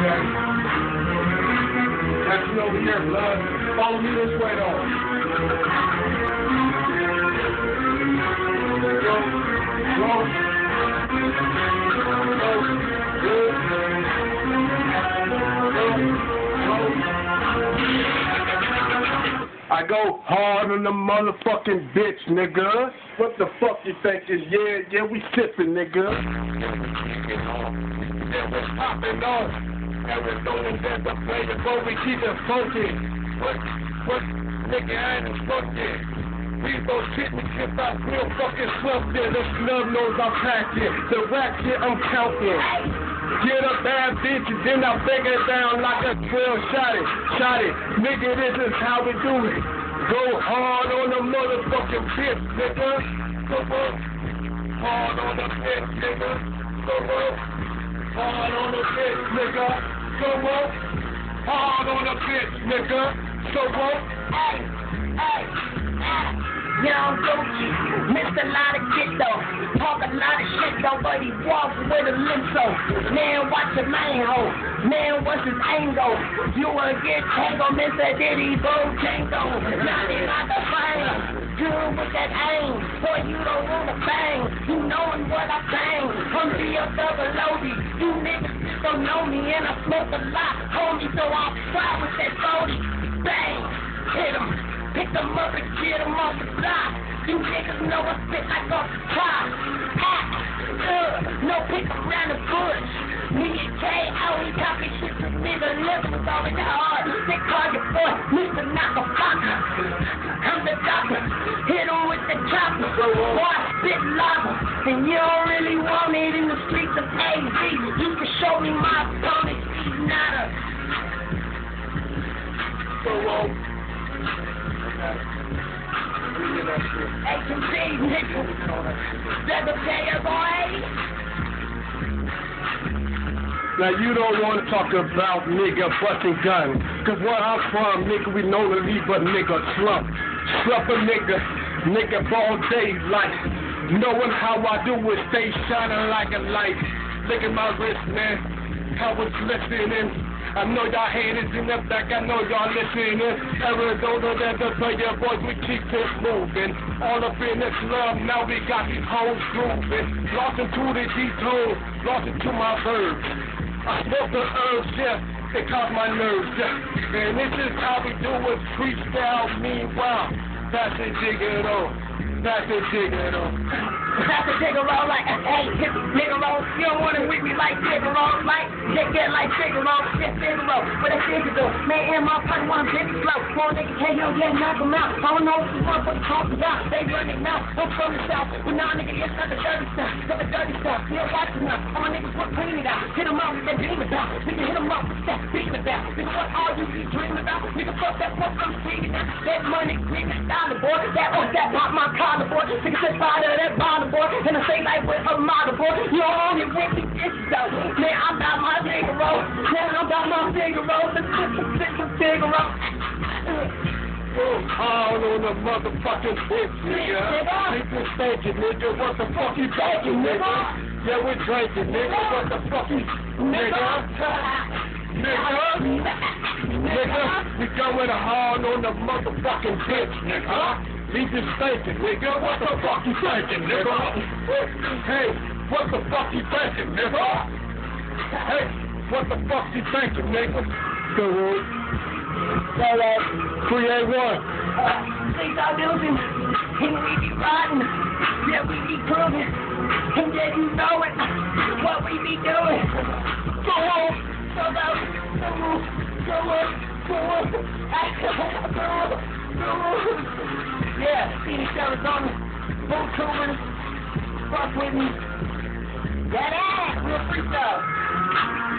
Okay. Got you over here, blood. Follow me this way, though. Go. Go. I go hard on the motherfucking bitch, nigga. What the fuck you thinking? Yeah, yeah, we sipping, nigga. And we're popping And we're doing that the player, but we keep it funky. What, what, nigga, I ain't funky. These those shit we shit out real fucking slumped in. The snub nose I'm packing. The rap shit I'm counting. Get a bad bitch and then I beg it down like a 12 shot it. Shot it. Nigga, this is how we do it. Go hard on the motherfucking bitch, nigga. Up. Hard on the bitch, nigga. Up. Hard on the bitch, nigga. Go up. Hard on the bitch, nigga. Go up. Hey, hey, hey. Young Gucci, missed a lot of shit though. Talk a lot of shit though, but he walks with a limp so. Man, watch your main hoe. Man, what's his angle? You wanna get tangled, Mr. Diddy Bojangles. Johnny like a fame. Good with that aim. Boy, you don't wanna bang. You knowin' what I bang. I'm real double loaded. Know me and I smoke a lot, homie, so I'll try with that 40. Bang, hit 'em. Pick them up and get them off the block. You niggas know I spit like a top. Hot, good, no pick around the bush. Me and K.O. he talking shit to me, the lips was always hard. They call your boy Mr. Knocker I'm the doctor, hit him with the chopper. Boy, I spit lava, and you don't really want in the streets of AZ. You can show me my opponent, he's not a... So, um, H&C, nigga. Never pay a boy. Now you don't want to talk about nigga busting guns. Cause where I'm from, nigga, we know to leave a nigga slump. Slump a nigga, nigga all day life. Knowing how I do it, stay shining like a light. Look at my wrist, man. I was listening. I know y'all haters in the back, I know y'all listening. Arizona, there's the player boys, we keep it moving. All up in this love, now we got these hoes grooving. Lost into the detour, lost into my verbs. I smoke the herbs, yeah, it calms my nerves, yeah. And this is how we do it, freestyle, meanwhile. That's it, jigger though. That's it, jigger though. That's a nigga roll like, hey, nigga roll. You don't want it with me like nigga roll, like, get get like nigga roll, shit nigga roll. What that nigga do? Man, in my party want to baby slow. More nigga can't you get knock him out. I don't know what you want, but talk about. They running now. I'm from the south, but now nigga, it's not the dirty stuff. Got the dirty stuff. You don't watch enough. All my niggas want clean it out. Hit them up with that beam about. Nigga hit them up with that beam about. Nigga, what all you be dreaming about? Nigga, fuck that fuck I'm seeing now. That money, that dollar boy. That was that pop my collar boy. Nigga, sit by that bottle boy. And I say like with a model boy. You only with me this though. Man, I'm about my nigga roll. Man, I'm about my nigga roll. The nigga roll. All on the motherfucking bitch, nigga. People thinking, nigga, what the fuck you talking, nigga? Yeah, we're drinking, nigga. What the fuck you, nigga? Nigga, nigga, we going hard on the motherfucking bitch, nigga. He just thinking, nigga. What the fuck you thinking, nigga? Hey, what the fuck you thinking, nigga? Hey, what the fuck you thinking, nigga? Go on. Hello. Create one. Things are building, and we be riding, yeah, we be proving, and yeah, you know it, what we be doing. Go on, go out, go on, go on, go on, go on, go on. Yeah, Phoenix, Arizona, Bull Truman, fuck with me. That ass, real freestyle. 何?